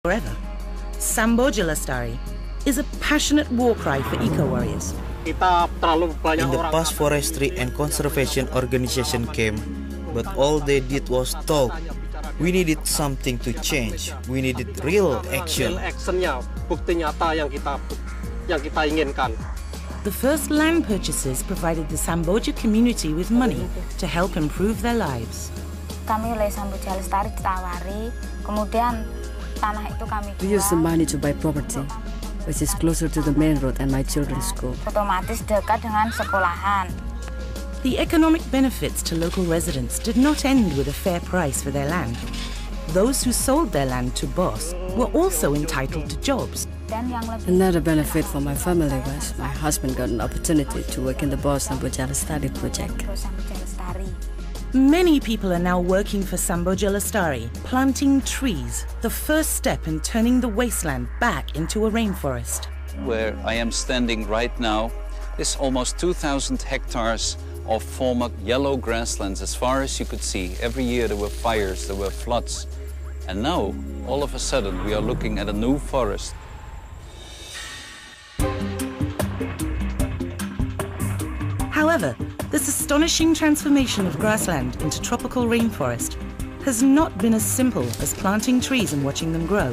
forever. Samboja Lestari is a passionate war cry for eco-warriors. In the past forestry and conservation organization came, but all they did was talk. We needed something to change. We needed real action. The first land purchases provided the Samboja community with money to help improve their lives. Kami oleh Samboja Lestari ditawari, kemudian We use the money to buy property, which is closer to the main road and my children's school. otomatis dekat dengan sekolahan. The economic benefits to local residents did not end with a fair price for their land. Those who sold their land to BOS were also entitled to jobs. Dan yang lebih Another benefit for my family was my husband got an opportunity to work in the BOS and Bojala study project. Many people are now working for Samboja Lestari, planting trees, the first step in turning the wasteland back into a rainforest. Where I am standing right now is almost 2,000 hectares of former yellow grasslands as far as you could see. Every year there were fires, there were floods. And now, all of a sudden, we are looking at a new forest. However, this astonishing transformation of grassland into tropical rainforest has not been as simple as planting trees and watching them grow.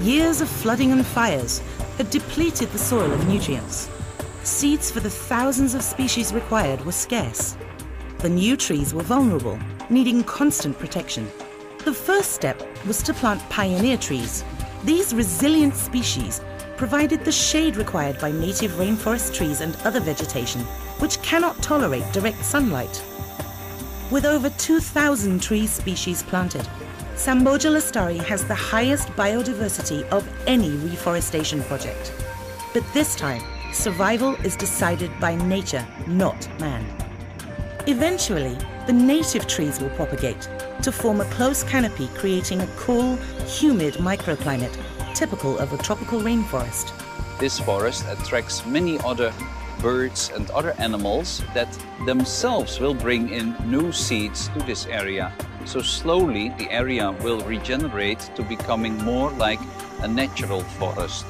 Years of flooding and fires had depleted the soil of nutrients. Seeds for the thousands of species required were scarce. The new trees were vulnerable, needing constant protection. The first step was to plant pioneer trees. These resilient species provided the shade required by native rainforest trees and other vegetation, which cannot tolerate direct sunlight. With over 2,000 tree species planted, Samboja Lestari has the highest biodiversity of any reforestation project. But this time, survival is decided by nature, not man. Eventually, the native trees will propagate to form a close canopy, creating a cool, humid microclimate typical of a tropical rainforest. This forest attracts many other birds and other animals that themselves will bring in new seeds to this area. So slowly the area will regenerate to becoming more like a natural forest.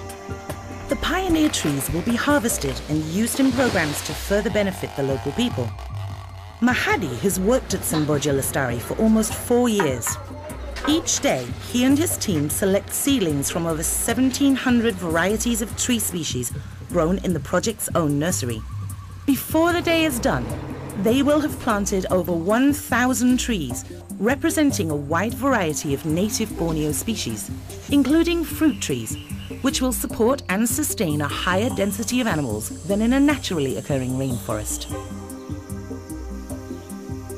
The pioneer trees will be harvested and used in programs to further benefit the local people. Mahadi has worked at Samboja Lestari for almost four years. Each day, he and his team select seedlings from over 1,700 varieties of tree species grown in the project's own nursery. Before the day is done, they will have planted over 1,000 trees, representing a wide variety of native Borneo species, including fruit trees, which will support and sustain a higher density of animals than in a naturally occurring rainforest.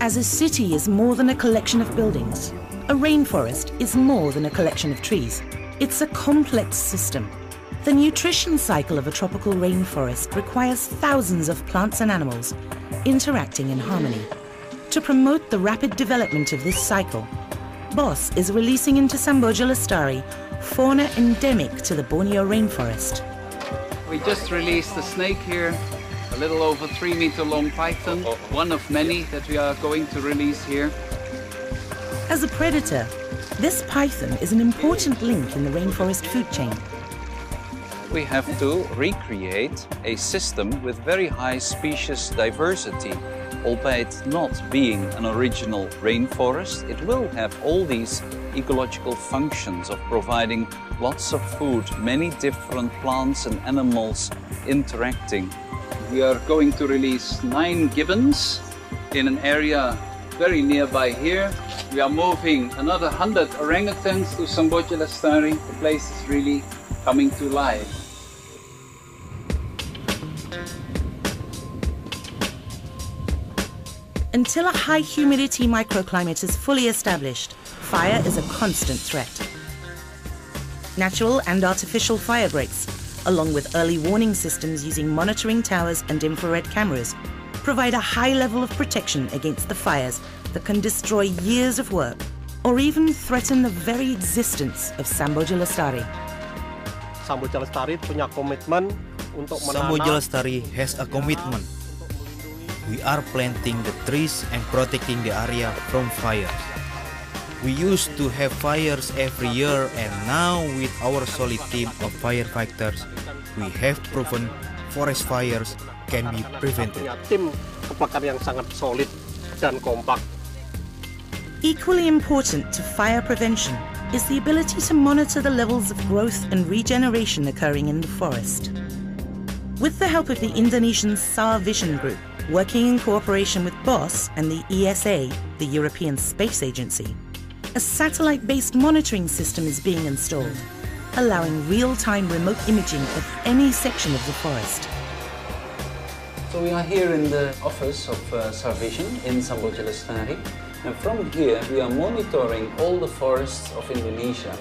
As a city is more than a collection of buildings, a rainforest is more than a collection of trees. It's a complex system. The nutrition cycle of a tropical rainforest requires thousands of plants and animals interacting in harmony. To promote the rapid development of this cycle, BOS is releasing into Samboja Lestari fauna endemic to the Borneo rainforest. We just released a snake here, a little over three meter long python, one of many that we are going to release here. As a predator, this python is an important link in the rainforest food chain. We have to recreate a system with very high species diversity. Albeit not being an original rainforest, it will have all these ecological functions of providing lots of food, many different plants and animals interacting. We are going to release nine gibbons in an area very nearby here. We are moving another 100 orangutans to Samboja Lestari. The place is really coming to life. Until a high humidity microclimate is fully established, fire is a constant threat. Natural and artificial fire breaks, along with early warning systems using monitoring towers and infrared cameras, provide a high level of protection against the fires that can destroy years of work or even threaten the very existence of Samboja Lestari. Samboja Lestari punya komitmen untuk Samboja Lestari has a commitment. We are planting the trees and protecting the area from fire. We used to have fires every year and now with our solid team of firefighters, we have proven forest fires can be prevented. Punya tim kebakaran yang sangat solid dan kompak. Equally important to fire prevention is the ability to monitor the levels of growth and regeneration occurring in the forest. With the help of the Indonesian SarVision Group, working in cooperation with BOS and the ESA, the European Space Agency, a satellite-based monitoring system is being installed, allowing real-time remote imaging of any section of the forest. So we are here in the office of uh, SarVision in Samboja Lestari. And from here we are monitoring all the forests of Indonesia.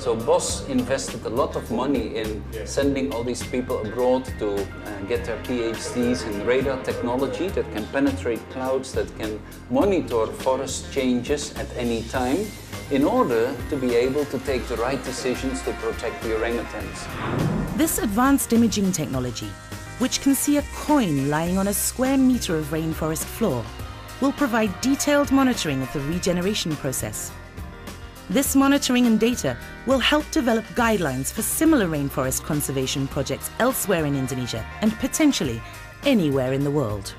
So BOS invested a lot of money in sending all these people abroad to uh, get their PhDs in radar technology that can penetrate clouds, that can monitor forest changes at any time in order to be able to take the right decisions to protect the orangutans. This advanced imaging technology, which can see a coin lying on a square meter of rainforest floor, will provide detailed monitoring of the regeneration process. This monitoring and data will help develop guidelines for similar rainforest conservation projects elsewhere in Indonesia and potentially anywhere in the world.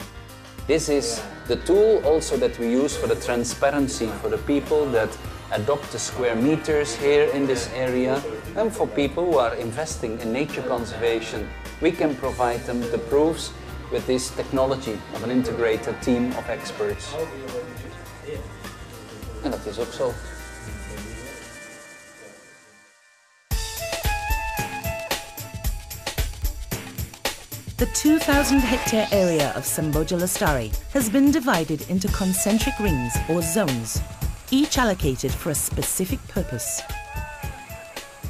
This is the tool also that we use for the transparency for the people that adopt the square meters here in this area and for people who are investing in nature conservation. We can provide them the proofs with this technology of an integrated team of experts. En dat is ook. The 2,000 hectare area of Samboja Lestari has been divided into concentric rings or zones, each allocated for a specific purpose.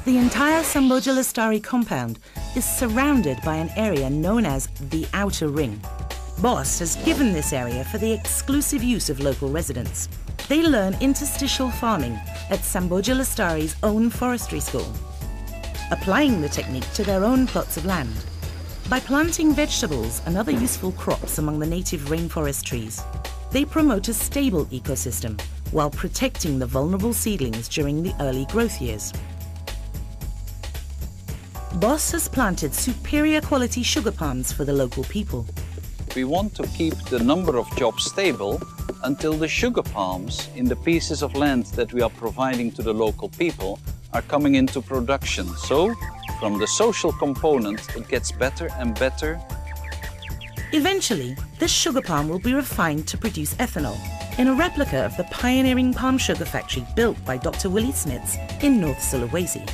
The entire Samboja Lestari compound is surrounded by an area known as the Outer Ring. BOS has given this area for the exclusive use of local residents. They learn interstitial farming at Samboja Lestari's own forestry school, applying the technique to their own plots of land. By planting vegetables and other useful crops among the native rainforest trees, they promote a stable ecosystem while protecting the vulnerable seedlings during the early growth years. BOS has planted superior quality sugar palms for the local people. We want to keep the number of jobs stable until the sugar palms in the pieces of land that we are providing to the local people are coming into production. So, from the social component, it gets better and better. Eventually, this sugar palm will be refined to produce ethanol in a replica of the pioneering palm sugar factory built by Dr. Willie Smits in North Sulawesi.